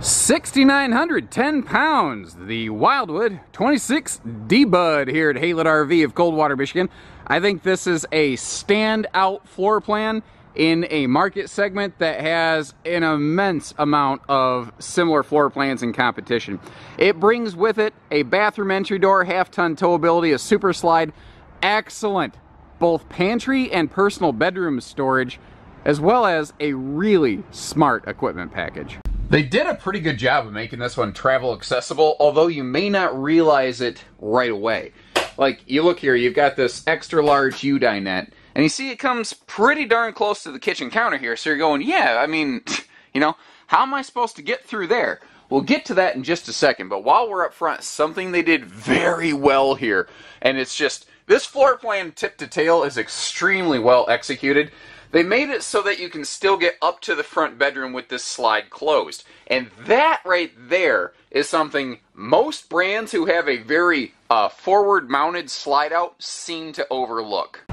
6,910 pounds, the Wildwood 26 D-Bud here at Haylett RV of Coldwater, Michigan. I think this is a standout floor plan in a market segment that has an immense amount of similar floor plans in competition. It brings with it a bathroom entry door, half-ton towability, a super slide, excellent both pantry and personal bedroom storage, as well as a really smart equipment package. They did a pretty good job of making this one travel accessible, although you may not realize it right away. Like, you look here, you've got this extra large U-dinette, and you see it comes pretty darn close to the kitchen counter here, so you're going, yeah, I mean, you know, how am I supposed to get through there? We'll get to that in just a second, but while we're up front, something they did very well here, and it's just, this floor plan tip to tail is extremely well executed. They made it so that you can still get up to the front bedroom with this slide closed. And that right there is something most brands who have a very uh, forward mounted slide out seem to overlook.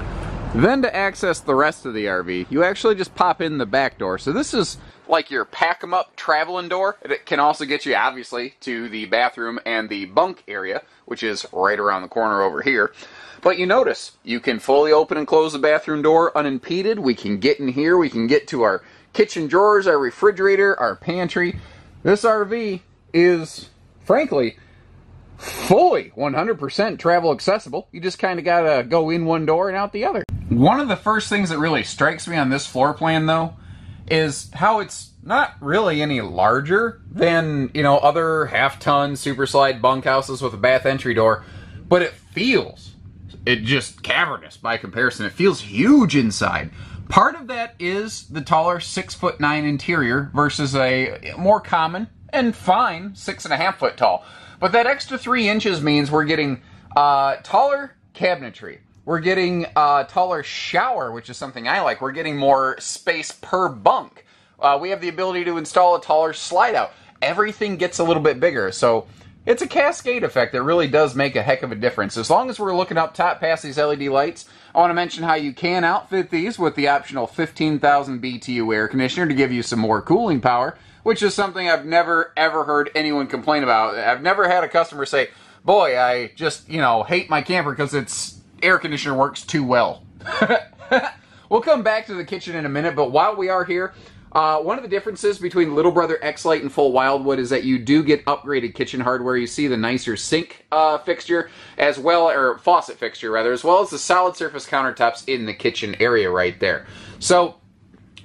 Then to access the rest of the RV, you actually just pop in the back door. So this is like your pack 'em up traveling door. It can also get you obviously to the bathroom and the bunk area, which is right around the corner over here. But you notice, you can fully open and close the bathroom door unimpeded. We can get in here. We can get to our kitchen drawers, our refrigerator, our pantry. This RV is, frankly, fully 100% travel accessible. You just kind of got to go in one door and out the other. One of the first things that really strikes me on this floor plan, though, is how it's not really any larger than, you know, other half-ton super slide bunkhouses with a bath entry door, but it feels it just cavernous by comparison. It feels huge inside. Part of that is the taller six foot nine interior versus a more common and fine six and a half foot tall. But that extra three inches means we're getting uh, taller cabinetry. We're getting a taller shower, which is something I like. We're getting more space per bunk. Uh, we have the ability to install a taller slide out. Everything gets a little bit bigger. So it's a cascade effect that really does make a heck of a difference. As long as we're looking up top past these LED lights, I want to mention how you can outfit these with the optional 15,000 BTU air conditioner to give you some more cooling power, which is something I've never ever heard anyone complain about. I've never had a customer say, boy, I just, you know, hate my camper because its air conditioner works too well. we'll come back to the kitchen in a minute, but while we are here, uh, one of the differences between Little Brother X-Lite and Full Wildwood is that you do get upgraded kitchen hardware. You see the nicer sink uh, fixture as well, or faucet fixture rather, as well as the solid surface countertops in the kitchen area right there. So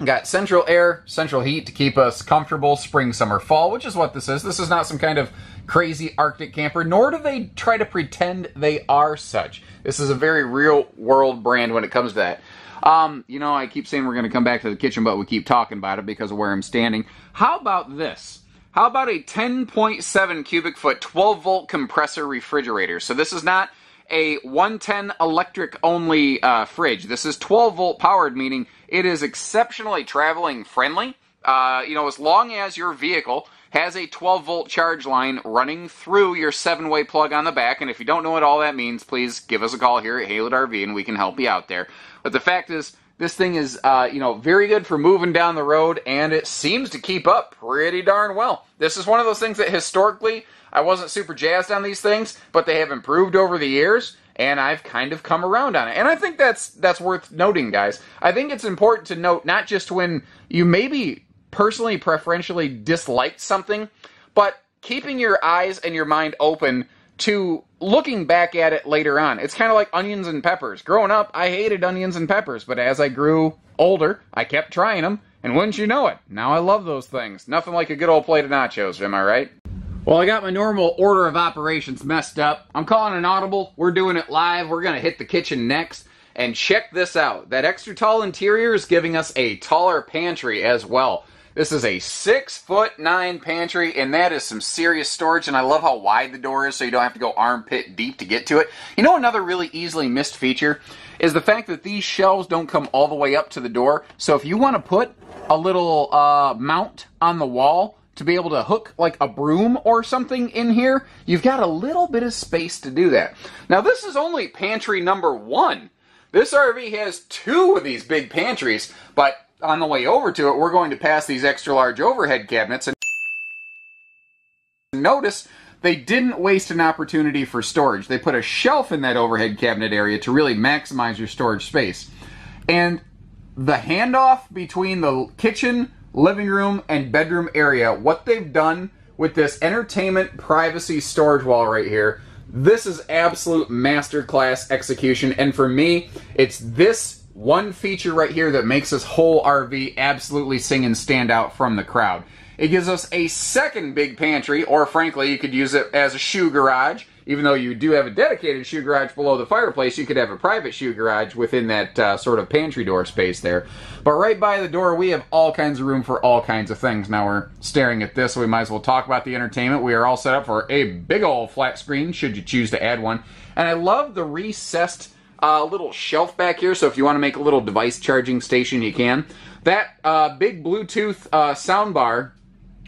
Got central air, central heat to keep us comfortable spring, summer, fall, which is what this is. This is not some kind of crazy Arctic camper, nor do they try to pretend they are such. This is a very real world brand when it comes to that. Um, you know, I keep saying we're going to come back to the kitchen, but we keep talking about it because of where I'm standing. How about this? How about a 10.7 cubic foot 12 volt compressor refrigerator? So this is not a 110 electric only uh, fridge. This is 12 volt powered, meaning it is exceptionally traveling friendly. Uh, you know, as long as your vehicle has a 12 volt charge line running through your 7 way plug on the back. And if you don't know what all that means, please give us a call here at Haylett RV and we can help you out there. But the fact is, this thing is, uh, you know, very good for moving down the road, and it seems to keep up pretty darn well. This is one of those things that historically I wasn't super jazzed on these things, but they have improved over the years, and I've kind of come around on it. And I think that's that's worth noting, guys. I think it's important to note not just when you maybe personally preferentially dislike something, but keeping your eyes and your mind open to looking back at it later on. It's kind of like onions and peppers. Growing up, I hated onions and peppers, but as I grew older, I kept trying them, and wouldn't you know it, now I love those things. Nothing like a good old plate of nachos, am I right? Well, I got my normal order of operations messed up. I'm calling an audible. We're doing it live. We're going to hit the kitchen next. And check this out. That extra tall interior is giving us a taller pantry as well. This is a six foot nine pantry, and that is some serious storage. And I love how wide the door is, so you don't have to go armpit deep to get to it. You know, another really easily missed feature is the fact that these shelves don't come all the way up to the door. So if you want to put a little uh, mount on the wall to be able to hook like a broom or something in here, you've got a little bit of space to do that. Now, this is only pantry number one. This RV has two of these big pantries, but on the way over to it, we're going to pass these extra large overhead cabinets. And Notice they didn't waste an opportunity for storage. They put a shelf in that overhead cabinet area to really maximize your storage space. And the handoff between the kitchen, living room, and bedroom area, what they've done with this entertainment privacy storage wall right here, this is absolute masterclass execution. And for me, it's this one feature right here that makes this whole RV absolutely sing and stand out from the crowd. It gives us a second big pantry, or frankly, you could use it as a shoe garage. Even though you do have a dedicated shoe garage below the fireplace, you could have a private shoe garage within that uh, sort of pantry door space there. But right by the door, we have all kinds of room for all kinds of things. Now we're staring at this, so we might as well talk about the entertainment. We are all set up for a big old flat screen, should you choose to add one. And I love the recessed uh, little shelf back here, so if you want to make a little device charging station, you can. That uh, big Bluetooth uh, soundbar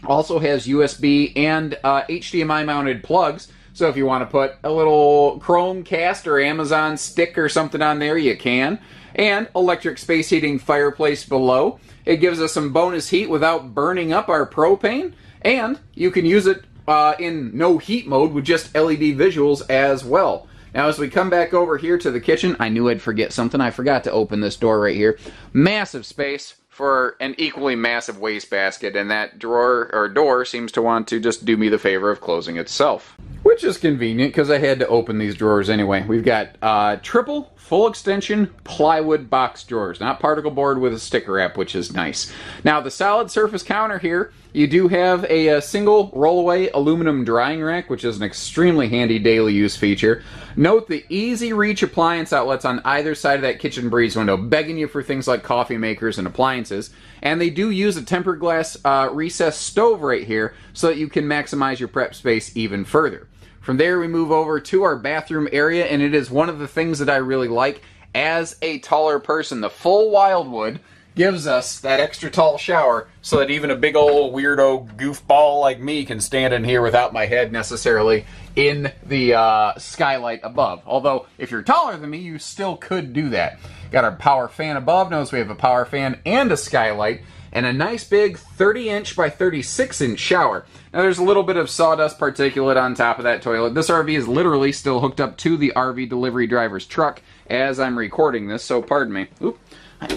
also has USB and uh, HDMI mounted plugs. So if you want to put a little Chromecast or Amazon stick or something on there, you can. And electric space heating fireplace below. It gives us some bonus heat without burning up our propane. And you can use it uh, in no heat mode with just LED visuals as well. Now, as we come back over here to the kitchen, I knew I'd forget something. I forgot to open this door right here. Massive space for an equally massive wastebasket, and that drawer or door seems to want to just do me the favor of closing itself. Which is convenient because I had to open these drawers anyway. We've got uh, triple full extension plywood box drawers, not particle board with a sticker wrap, which is nice. Now, the solid surface counter here, you do have a, a single rollaway aluminum drying rack, which is an extremely handy daily use feature. Note the easy reach appliance outlets on either side of that kitchen breeze window, begging you for things like coffee makers and appliances. And they do use a tempered glass uh, recessed stove right here so that you can maximize your prep space even further. From there, we move over to our bathroom area, and it is one of the things that I really like as a taller person. The full Wildwood gives us that extra tall shower so that even a big old weirdo goofball like me can stand in here without my head necessarily in the uh, skylight above. Although, if you're taller than me, you still could do that. Got our power fan above. Notice we have a power fan and a skylight and a nice big 30 inch by 36 inch shower. Now there's a little bit of sawdust particulate on top of that toilet. This RV is literally still hooked up to the RV delivery driver's truck as I'm recording this, so pardon me. Oop.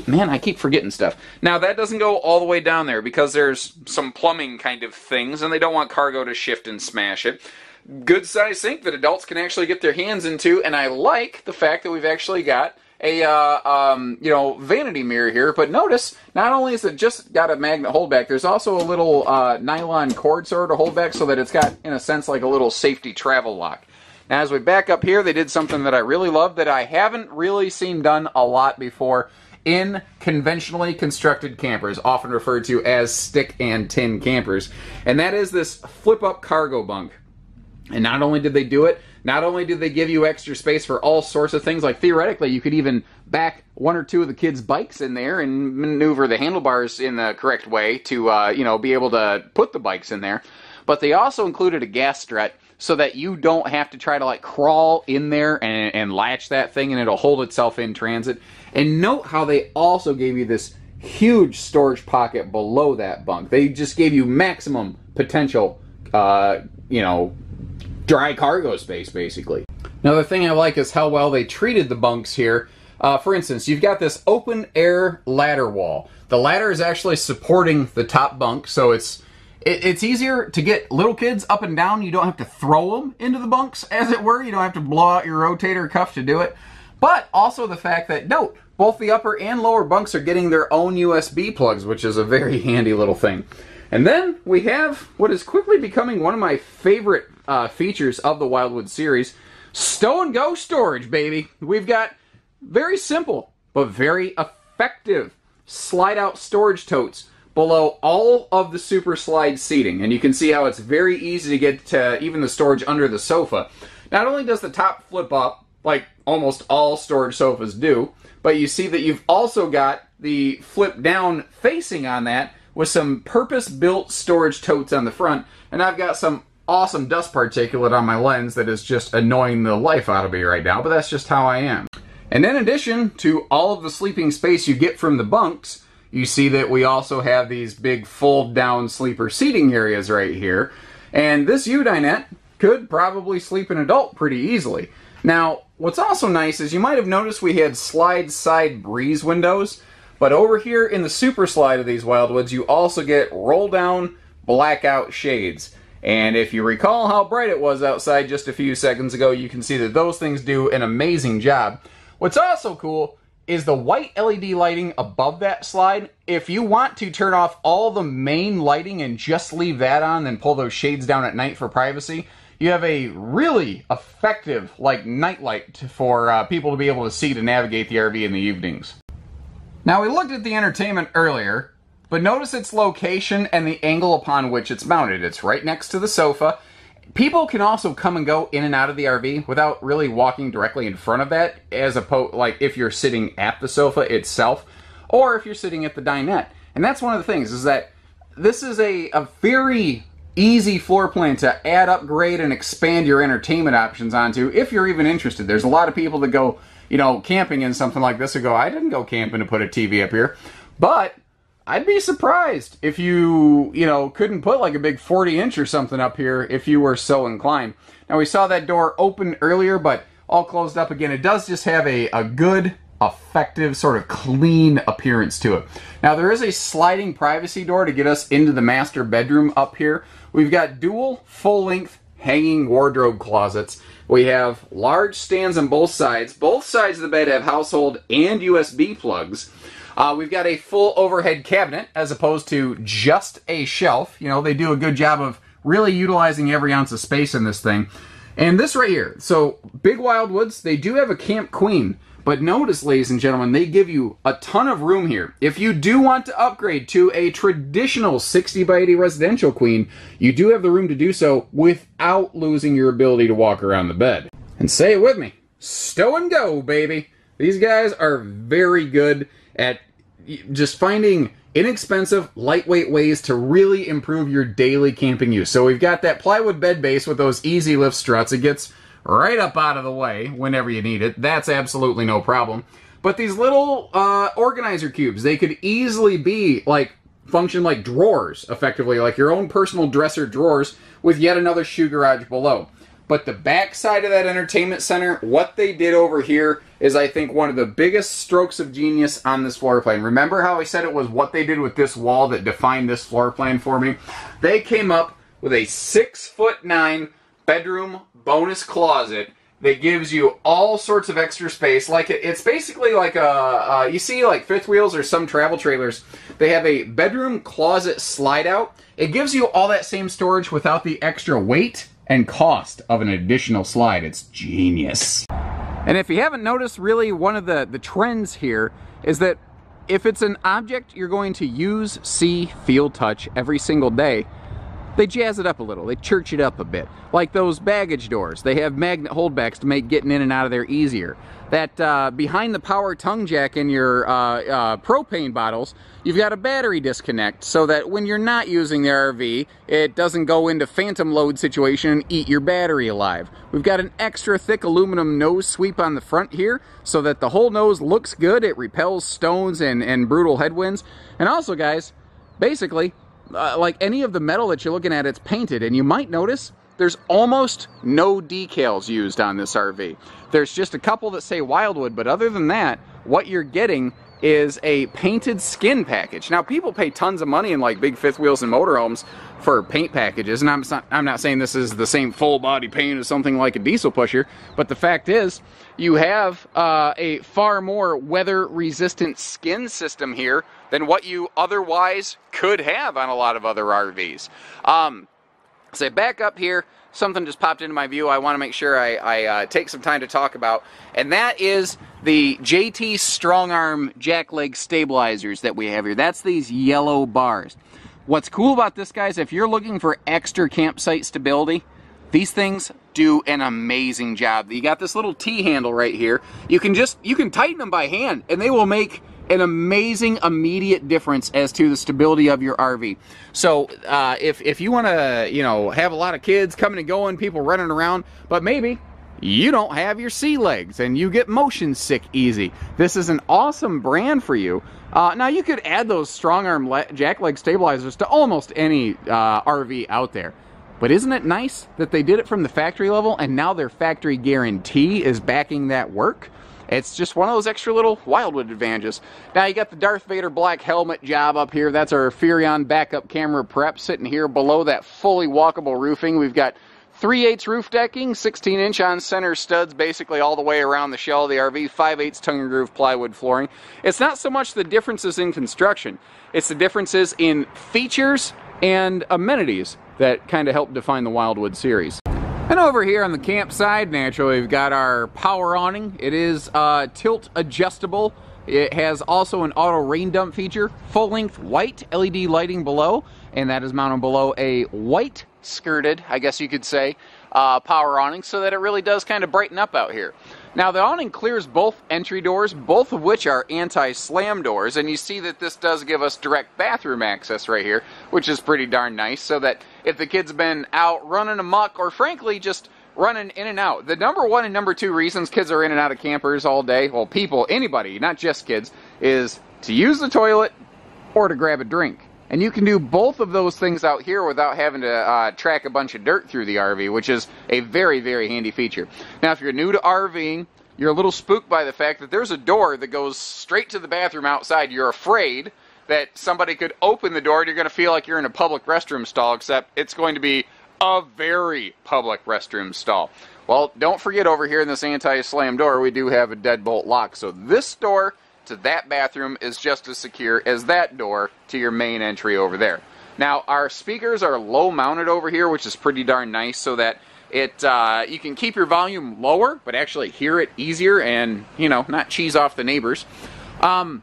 Man, I keep forgetting stuff. Now, that doesn't go all the way down there because there's some plumbing kind of things, and they don't want cargo to shift and smash it. Good size sink that adults can actually get their hands into, and I like the fact that we've actually got a uh, um, you know vanity mirror here. But notice, not only is it just got a magnet holdback, there's also a little uh, nylon cord sort of holdback so that it's got, in a sense, like a little safety travel lock. Now, as we back up here, they did something that I really love that I haven't really seen done a lot before in conventionally constructed campers, often referred to as stick and tin campers, and that is this flip up cargo bunk. And not only did they do it, not only did they give you extra space for all sorts of things, like theoretically, you could even back one or two of the kids' bikes in there and maneuver the handlebars in the correct way to, uh, you know, be able to put the bikes in there. But they also included a gas strut so that you don't have to try to like crawl in there and, and latch that thing and it'll hold itself in transit. And note how they also gave you this huge storage pocket below that bunk. They just gave you maximum potential, uh, you know, dry cargo space, basically. Another thing I like is how well they treated the bunks here. Uh, for instance, you've got this open air ladder wall. The ladder is actually supporting the top bunk, so it's it, it's easier to get little kids up and down. You don't have to throw them into the bunks, as it were. You don't have to blow out your rotator cuff to do it. But also the fact that, note, both the upper and lower bunks are getting their own USB plugs, which is a very handy little thing. And then we have what is quickly becoming one of my favorite uh, features of the Wildwood series stow and go storage, baby. We've got very simple but very effective slide out storage totes below all of the super slide seating. And you can see how it's very easy to get to even the storage under the sofa. Not only does the top flip up, like almost all storage sofas do, but you see that you've also got the flip down facing on that with some purpose-built storage totes on the front, and I've got some awesome dust particulate on my lens that is just annoying the life out of me right now, but that's just how I am. And in addition to all of the sleeping space you get from the bunks, you see that we also have these big fold down sleeper seating areas right here. And this U dinette could probably sleep an adult pretty easily. Now, what's also nice is you might have noticed we had slide side breeze windows, but over here in the super slide of these Wildwoods, you also get roll down blackout shades. And if you recall how bright it was outside just a few seconds ago, you can see that those things do an amazing job. What's also cool is the white LED lighting above that slide. If you want to turn off all the main lighting and just leave that on and pull those shades down at night for privacy, you have a really effective like nightlight for uh, people to be able to see to navigate the RV in the evenings. Now we looked at the entertainment earlier, but notice its location and the angle upon which it's mounted. It's right next to the sofa. People can also come and go in and out of the RV without really walking directly in front of that, as opposed like if you're sitting at the sofa itself, or if you're sitting at the dinette. And that's one of the things is that this is a, a very easy floor plan to add, upgrade, and expand your entertainment options onto if you're even interested. There's a lot of people that go, you know, camping in something like this and go, I didn't go camping to put a TV up here. But I'd be surprised if you, you know, couldn't put like a big 40 inch or something up here if you were so inclined. Now we saw that door open earlier, but all closed up again. It does just have a, a good effective, sort of clean appearance to it. Now there is a sliding privacy door to get us into the master bedroom up here. We've got dual full-length hanging wardrobe closets. We have large stands on both sides. Both sides of the bed have household and USB plugs. Uh, we've got a full overhead cabinet as opposed to just a shelf. You know, they do a good job of really utilizing every ounce of space in this thing. And this right here, so Big Wildwoods, they do have a Camp Queen but notice, ladies and gentlemen, they give you a ton of room here. If you do want to upgrade to a traditional 60 by 80 residential queen, you do have the room to do so without losing your ability to walk around the bed. And say it with me, stow and go, baby. These guys are very good at just finding inexpensive, lightweight ways to really improve your daily camping use. So we've got that plywood bed base with those easy lift struts. It gets right up out of the way whenever you need it. That's absolutely no problem. But these little uh, organizer cubes, they could easily be like function like drawers, effectively, like your own personal dresser drawers with yet another shoe garage below. But the back side of that entertainment center, what they did over here is, I think, one of the biggest strokes of genius on this floor plan. Remember how I said it was what they did with this wall that defined this floor plan for me? They came up with a six foot nine bedroom bonus closet that gives you all sorts of extra space. Like it's basically like a you see like fifth wheels or some travel trailers. They have a bedroom closet slide out. It gives you all that same storage without the extra weight and cost of an additional slide. It's genius. And if you haven't noticed, really one of the the trends here is that if it's an object you're going to use, see, feel, touch every single day, they jazz it up a little. They church it up a bit. Like those baggage doors. They have magnet holdbacks to make getting in and out of there easier. That uh, behind the power tongue jack in your uh, uh, propane bottles, you've got a battery disconnect so that when you're not using the RV, it doesn't go into phantom load situation and eat your battery alive. We've got an extra thick aluminum nose sweep on the front here so that the whole nose looks good. It repels stones and, and brutal headwinds. And also, guys, basically, uh, like any of the metal that you're looking at, it's painted. And you might notice there's almost no decals used on this RV. There's just a couple that say Wildwood, but other than that, what you're getting is a painted skin package. Now, people pay tons of money in like big fifth wheels and motorhomes for paint packages, and I'm not, I'm not saying this is the same full body paint as something like a diesel pusher, but the fact is, you have uh, a far more weather resistant skin system here than what you otherwise could have on a lot of other RVs. Um, so back up here, something just popped into my view I want to make sure I, I uh, take some time to talk about, and that is the JT Strongarm jack leg stabilizers that we have here. That's these yellow bars. What's cool about this, guys, if you're looking for extra campsite stability, these things do an amazing job. You got this little T-handle right here. You can just, you can tighten them by hand, and they will make an amazing immediate difference as to the stability of your RV. So uh, if, if you want to, you know, have a lot of kids coming and going, people running around, but maybe you don't have your sea legs and you get motion sick easy. This is an awesome brand for you. Uh, now you could add those strong arm jack leg stabilizers to almost any uh, RV out there. But isn't it nice that they did it from the factory level and now their factory guarantee is backing that work? It's just one of those extra little Wildwood advantages. Now you got the Darth Vader black helmet job up here. That's our Furrion backup camera prep sitting here below that fully walkable roofing. We've got 3 8 roof decking, 16 inch on center studs basically all the way around the shell of the RV, 5 8 tongue and groove plywood flooring. It's not so much the differences in construction, it's the differences in features and amenities that kind of help define the Wildwood series. And over here on the campsite, naturally, we've got our power awning. It is uh, tilt adjustable. It has also an auto rain dump feature, full length white LED lighting below, and that is mounted below a white skirted, I guess you could say, uh, power awning so that it really does kind of brighten up out here. Now the awning clears both entry doors, both of which are anti-slam doors, and you see that this does give us direct bathroom access right here, which is pretty darn nice, so that if the kid's been out running amok, or frankly just running in and out. The number one and number two reasons kids are in and out of campers all day, well people, anybody, not just kids, is to use the toilet or to grab a drink. And you can do both of those things out here without having to uh, track a bunch of dirt through the RV, which is a very, very handy feature. Now, if you're new to RVing, you're a little spooked by the fact that there's a door that goes straight to the bathroom outside. You're afraid that somebody could open the door and you're going to feel like you're in a public restroom stall, except it's going to be a very public restroom stall. Well, don't forget over here in this anti-slam door, we do have a deadbolt lock. So this door to that bathroom is just as secure as that door to your main entry over there. Now, our speakers are low mounted over here, which is pretty darn nice so that it uh, you can keep your volume lower, but actually hear it easier and, you know, not cheese off the neighbors. Um,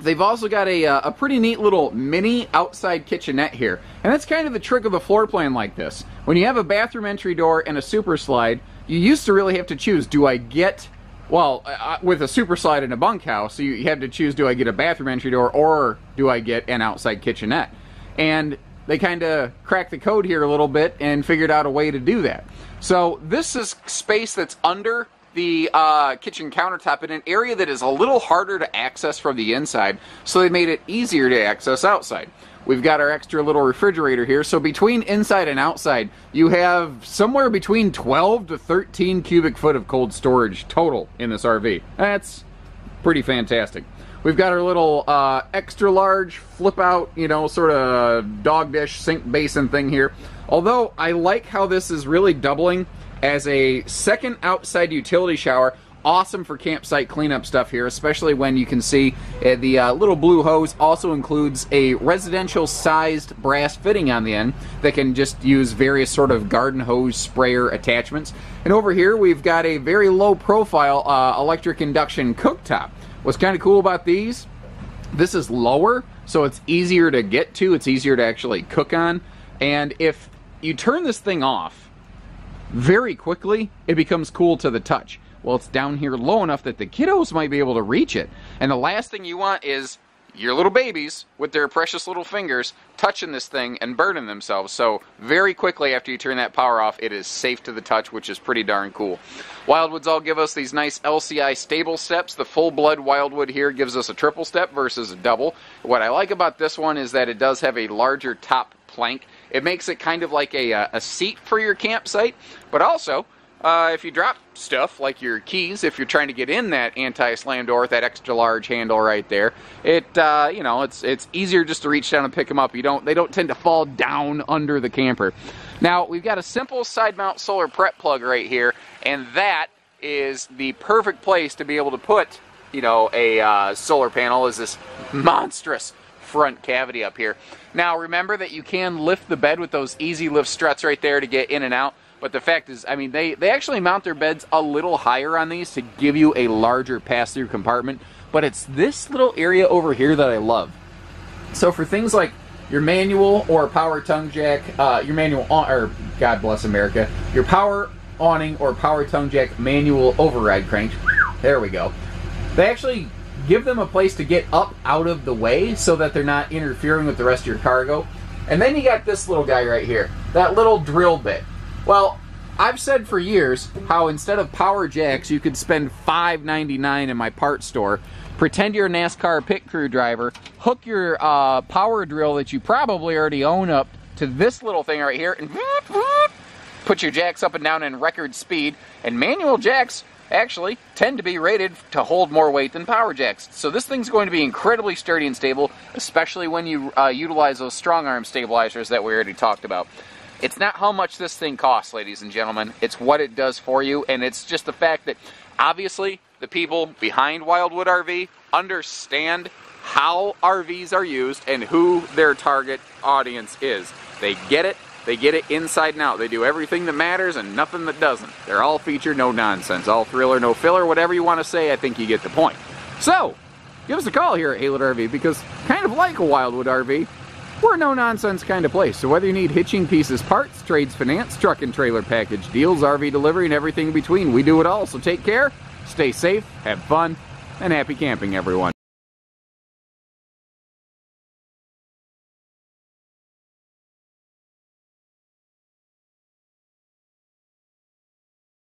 they've also got a, uh, a pretty neat little mini outside kitchenette here. And that's kind of the trick of a floor plan like this. When you have a bathroom entry door and a super slide, you used to really have to choose, do I get well, uh, with a super slide in a bunkhouse, you, you had to choose do I get a bathroom entry door or do I get an outside kitchenette? And they kind of cracked the code here a little bit and figured out a way to do that. So this is space that's under the uh, kitchen countertop in an area that is a little harder to access from the inside, so they made it easier to access outside. We've got our extra little refrigerator here. So between inside and outside, you have somewhere between 12 to 13 cubic foot of cold storage total in this RV. That's pretty fantastic. We've got our little uh, extra large flip out, you know, sort of dog dish sink basin thing here. Although I like how this is really doubling as a second outside utility shower awesome for campsite cleanup stuff here, especially when you can see uh, the uh, little blue hose also includes a residential sized brass fitting on the end that can just use various sort of garden hose sprayer attachments. And over here we've got a very low profile uh, electric induction cooktop. What's kind of cool about these, this is lower, so it's easier to get to, it's easier to actually cook on. And if you turn this thing off, very quickly, it becomes cool to the touch. Well, it's down here low enough that the kiddos might be able to reach it. And the last thing you want is your little babies with their precious little fingers touching this thing and burning themselves. So very quickly after you turn that power off, it is safe to the touch, which is pretty darn cool. Wildwoods all give us these nice LCI stable steps. The full blood Wildwood here gives us a triple step versus a double. What I like about this one is that it does have a larger top plank. It makes it kind of like a, uh, a seat for your campsite, but also uh, if you drop stuff like your keys, if you're trying to get in that anti-slam door with that extra large handle right there, it uh, you know it's it's easier just to reach down and pick them up. You don't they don't tend to fall down under the camper. Now we've got a simple side mount solar prep plug right here, and that is the perfect place to be able to put you know a uh, solar panel. Is this monstrous front cavity up here? Now remember that you can lift the bed with those easy lift struts right there to get in and out. But the fact is, I mean, they, they actually mount their beds a little higher on these to give you a larger pass-through compartment. But it's this little area over here that I love. So for things like your manual or power tongue jack, uh, your manual, or God bless America, your power awning or power tongue jack manual override crank, there we go. They actually give them a place to get up out of the way so that they're not interfering with the rest of your cargo. And then you got this little guy right here, that little drill bit. Well, I've said for years how instead of power jacks, you could spend $5.99 in my parts store, pretend you're a NASCAR pit crew driver, hook your uh, power drill that you probably already own up to this little thing right here and put your jacks up and down in record speed. And manual jacks actually tend to be rated to hold more weight than power jacks. So this thing's going to be incredibly sturdy and stable, especially when you uh, utilize those strong arm stabilizers that we already talked about. It's not how much this thing costs, ladies and gentlemen. It's what it does for you, and it's just the fact that obviously the people behind Wildwood RV understand how RVs are used and who their target audience is. They get it, they get it inside and out. They do everything that matters and nothing that doesn't. They're all feature, no nonsense. All thriller, no filler, whatever you want to say, I think you get the point. So, give us a call here at Haylett RV because, kind of like a Wildwood RV, we're no nonsense kind of place. So, whether you need hitching pieces, parts, trades, finance, truck and trailer package deals, RV delivery, and everything in between, we do it all. So, take care, stay safe, have fun, and happy camping, everyone.